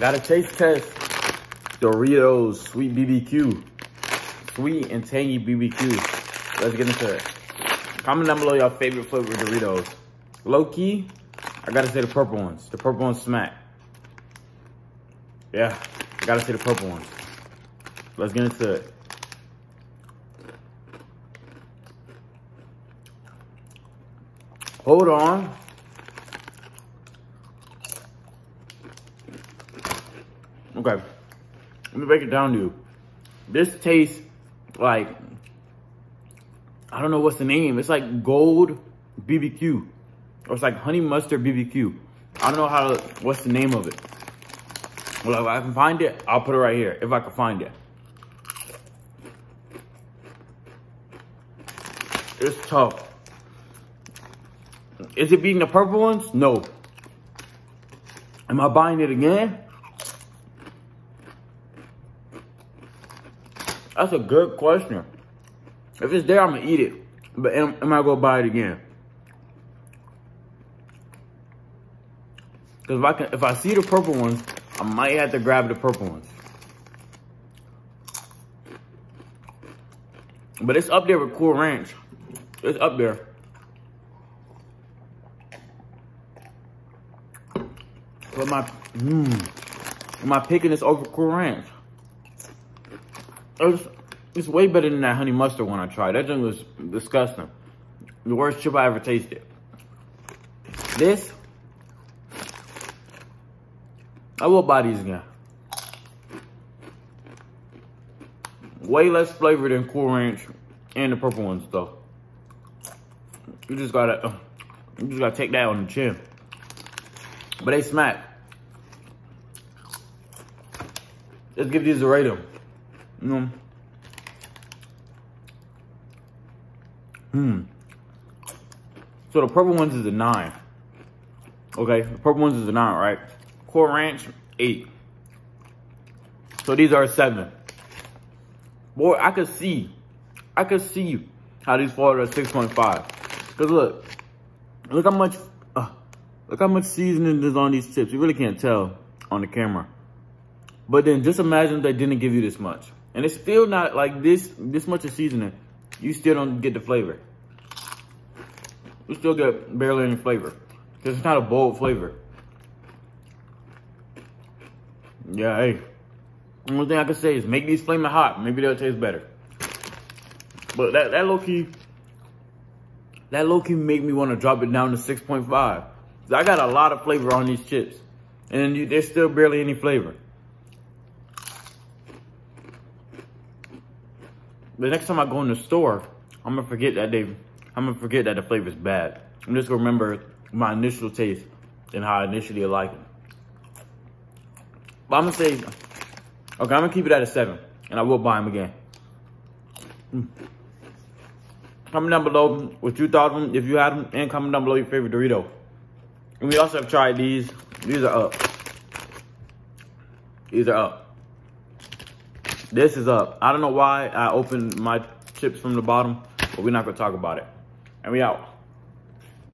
Got a taste test. Doritos Sweet BBQ. Sweet and tangy BBQ. Let's get into it. Comment down below your favorite flavor of Doritos. Low key, I gotta say the purple ones. The purple ones smack. Yeah, I gotta say the purple ones. Let's get into it. Hold on. Okay. Let me break it down to you. This tastes like, I don't know what's the name. It's like gold BBQ. Or it's like honey mustard BBQ. I don't know how, what's the name of it. Well, if I can find it, I'll put it right here. If I can find it. It's tough. Is it beating the purple ones? No. Am I buying it again? That's a good question. If it's there, I'm gonna eat it. But am, am I gonna buy it again? Cause if I can, if I see the purple ones, I might have to grab the purple ones. But it's up there with Cool Ranch. It's up there. But my, mmm, am I picking this over Cool Ranch? It's, it's way better than that honey mustard one I tried. That thing was disgusting. The worst chip I ever tasted. This, I will buy these again. Way less flavor than Cool Ranch and the purple ones though. You just gotta, uh, you just gotta take that on the chin. But they smack. Let's give these a rating. Know? Hmm. So the purple ones is a nine. Okay, the purple ones is a nine, right? Cool Ranch, eight. So these are seven. Boy, I could see, I could see how these fall to a 6.5. Cause look, look how much, uh, look how much seasoning is on these chips. You really can't tell on the camera. But then just imagine they didn't give you this much. And it's still not like this, this much of seasoning. You still don't get the flavor. You still get barely any flavor. Because it's not a bold flavor. Yeah, hey. The only thing I can say is make these flaming hot. Maybe they'll taste better. But that, that low-key, that low-key make me want to drop it down to 6.5. I got a lot of flavor on these chips. And you, there's still barely any flavor. The next time I go in the store, I'm gonna forget that they, I'm gonna forget that the flavor's bad. I'm just gonna remember my initial taste and how I initially like it. But I'm gonna say, okay, I'm gonna keep it at a seven, and I will buy them again. Mm. Comment down below what you thought of them, if you had them, and comment down below your favorite Dorito. And we also have tried these. These are up. These are up. This is up. I don't know why I opened my chips from the bottom, but we're not gonna talk about it. And we out.